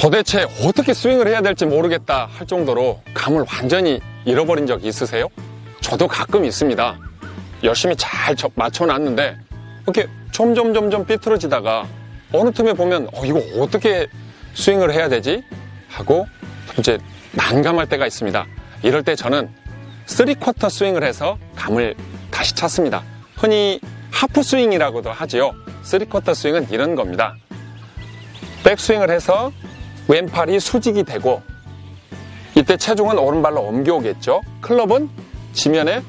도대체 어떻게 스윙을 해야 될지 모르겠다 할 정도로 감을 완전히 잃어버린 적 있으세요? 저도 가끔 있습니다. 열심히 잘 맞춰놨는데 이렇게 점점 점점 삐뚤어지다가 어느 틈에 보면 어, 이거 어떻게 스윙을 해야 되지? 하고 이제 난감할 때가 있습니다. 이럴 때 저는 3쿼터 스윙을 해서 감을 다시 찾습니다. 흔히 하프 스윙이라고도 하지요. 3쿼터 스윙은 이런 겁니다. 백스윙을 해서 왼팔이 수직이 되고 이때 체중은 오른발로 옮겨오겠죠. 클럽은 지면에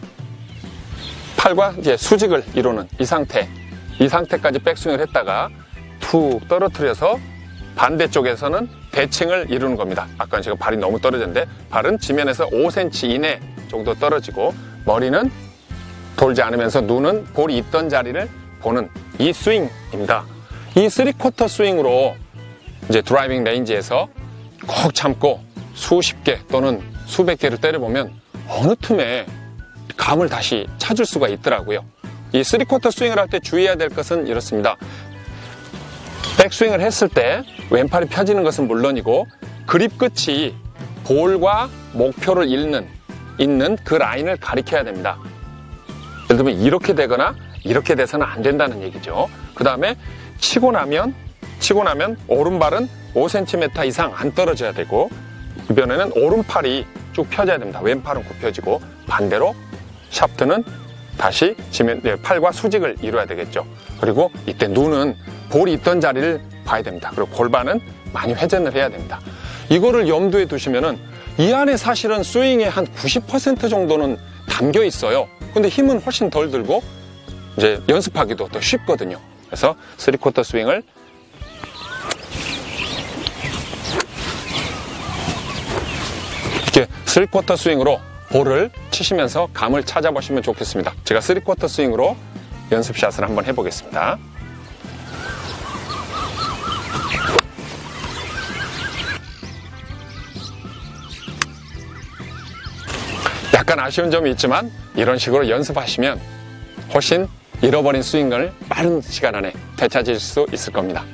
팔과 이제 수직을 이루는 이 상태. 이 상태까지 백스윙을 했다가 툭 떨어뜨려서 반대쪽에서는 대칭을 이루는 겁니다. 아까 제가 발이 너무 떨어졌는데 발은 지면에서 5cm 이내 정도 떨어지고 머리는 돌지 않으면서 눈은 볼이 있던 자리를 보는 이 스윙입니다. 이 3쿼터 스윙으로 이제 driving range에서 꼭 참고 수십 개 또는 수백 개를 때려보면 어느 틈에 감을 다시 찾을 수가 있더라고요. 이 3쿼터 스윙을 할 때 주의해야 될 것은 이렇습니다. 백스윙을 했을 때 왼팔이 펴지는 것은 물론이고 그립 끝이 볼과 목표를 잃는 있는 그 라인을 가리켜야 됩니다. 예를 들면 이렇게 되거나 이렇게 돼서는 안 된다는 얘기죠. 그 다음에 치고 나면 치고 나면 오른발은 5cm 이상 안 떨어져야 되고 이변에는 오른팔이 쭉 펴져야 됩니다. 왼팔은 굽혀지고 반대로 샤프트는 다시 지면 네, 팔과 수직을 이루어야 되겠죠. 그리고 이때 눈은 볼이 있던 자리를 봐야 됩니다. 그리고 골반은 많이 회전을 해야 됩니다. 이거를 염두에 두시면은 이 안에 사실은 스윙의 한 90% 정도는 담겨 있어요. 근데 힘은 훨씬 덜 들고 이제 연습하기도 더 쉽거든요. 그래서 3쿼터 스윙을 이렇게 3쿼터 스윙으로 볼을 치시면서 감을 찾아보시면 좋겠습니다. 제가 3쿼터 스윙으로 연습샷을 한번 해보겠습니다. 약간 아쉬운 점이 있지만 이런 식으로 연습하시면 훨씬 잃어버린 스윙을 빠른 시간 안에 되찾을 수 있을 겁니다.